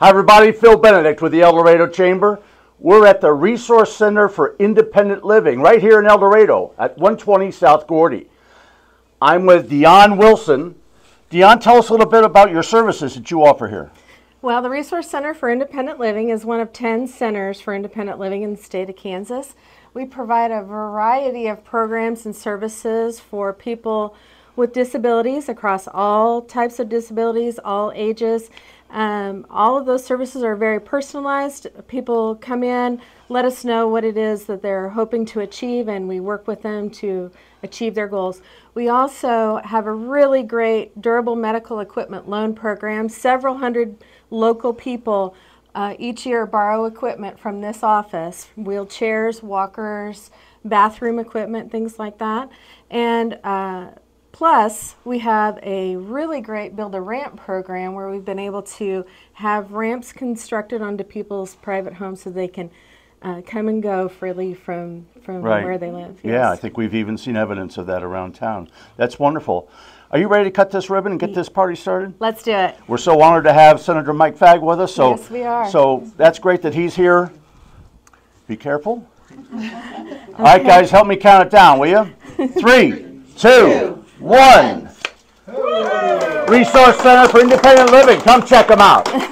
Hi, everybody. Phil Benedict with the El Dorado Chamber. We're at the Resource Center for Independent Living right here in El Dorado at 120 South Gordy. I'm with Dion Wilson. Dion, tell us a little bit about your services that you offer here. Well, the Resource Center for Independent Living is one of 10 centers for independent living in the state of Kansas. We provide a variety of programs and services for people with disabilities across all types of disabilities, all ages. Um, all of those services are very personalized. People come in, let us know what it is that they're hoping to achieve, and we work with them to achieve their goals. We also have a really great durable medical equipment loan program. Several hundred local people uh, each year borrow equipment from this office wheelchairs, walkers, bathroom equipment, things like that. And uh, Plus, we have a really great Build a Ramp program where we've been able to have ramps constructed onto people's private homes so they can uh, come and go freely from, from Right. where they live. Yeah, I think we've even seen evidence of that around town. That's wonderful. Are you ready to cut this ribbon and get this party started? Let's do it. We're so honored to have Senator Mike Fagg with us. So, Yes, we are. So that's great that he's here. Be careful. All right, guys, help me count it down, will you? Three, two, one. Resource Center for Independent Living. Come check them out.